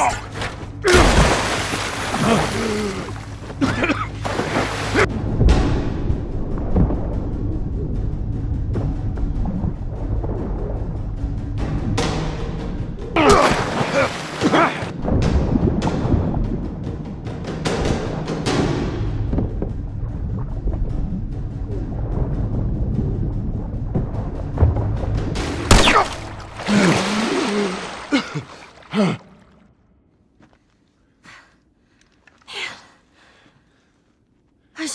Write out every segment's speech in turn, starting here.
Oh!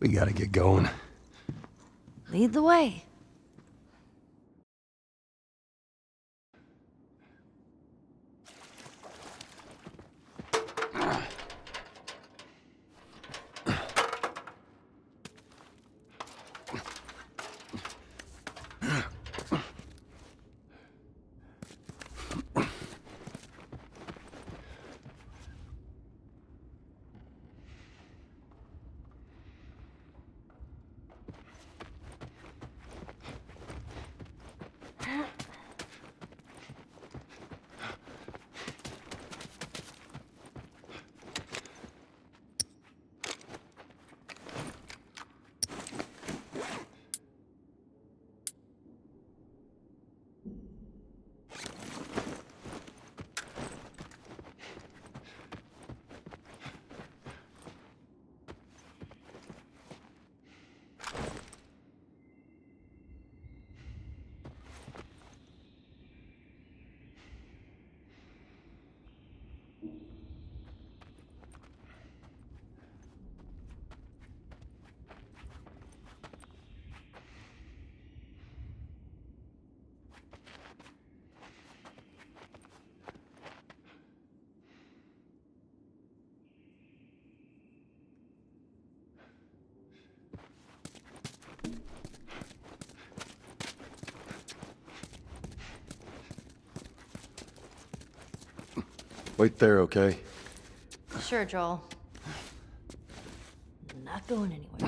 We gotta get going. Lead the way. Wait there, okay? Sure, Joel. Not going anywhere.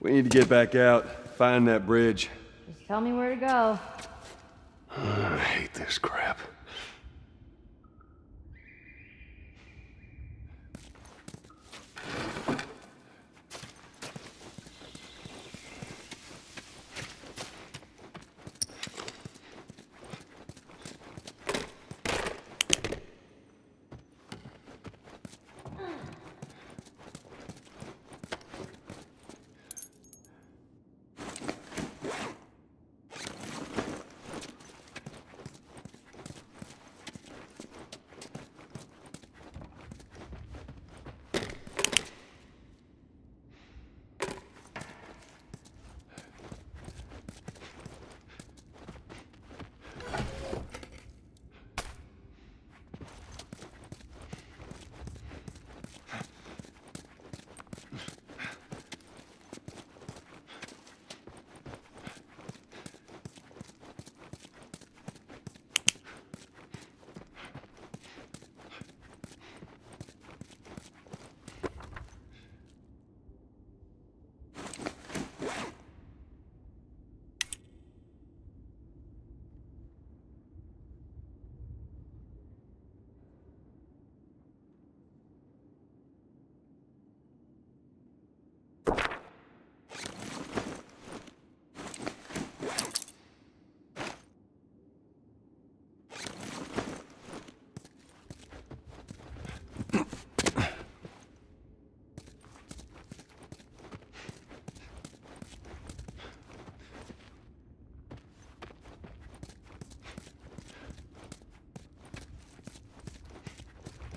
We need to get back out, find that bridge. Just tell me where to go. I hate this crap.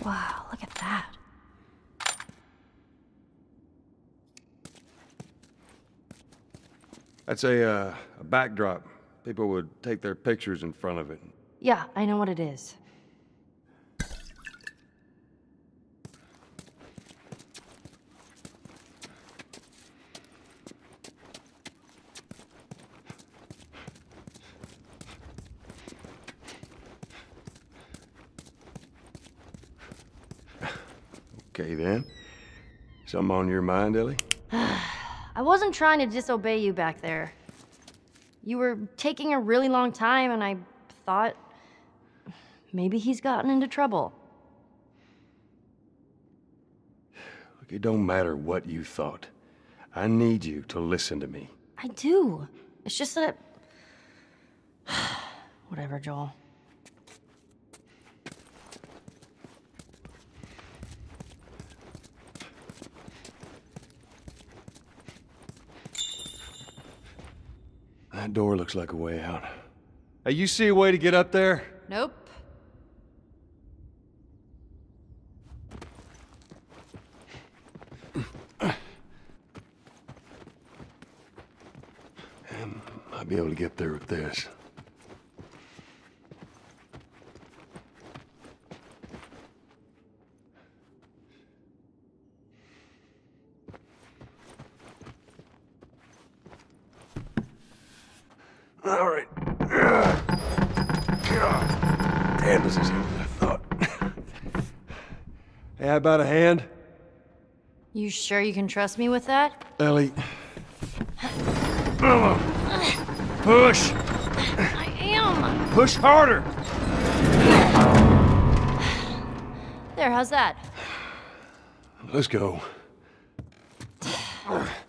Wow, look at that. That's a, uh, a backdrop. People would take their pictures in front of it. Yeah, I know what it is. Okay, then. Something on your mind, Ellie? I wasn't trying to disobey you back there. You were taking a really long time, and I thought maybe he's gotten into trouble. Look, it don't matter what you thought. I need you to listen to me. I do. It's just that. Whatever, Joel. That door looks like a way out. Hey, you see a way to get up there? Nope. I might be able to get there with this. All right. Damn, this is easier than I thought. hey, how about a hand? You sure you can trust me with that? Ellie. Push! I am. Push harder! There, how's that? Let's go.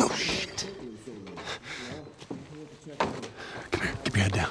Oh, shit. Come here, keep your head down.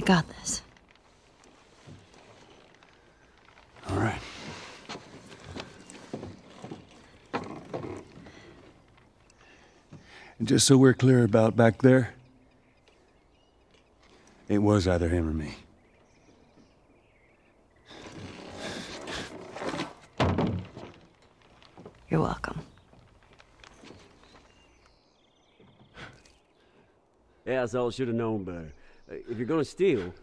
I got this. All right. And just so we're clear about back there, it was either him or me. You're welcome. Yeah, that's all I should have known better. If you're gonna steal,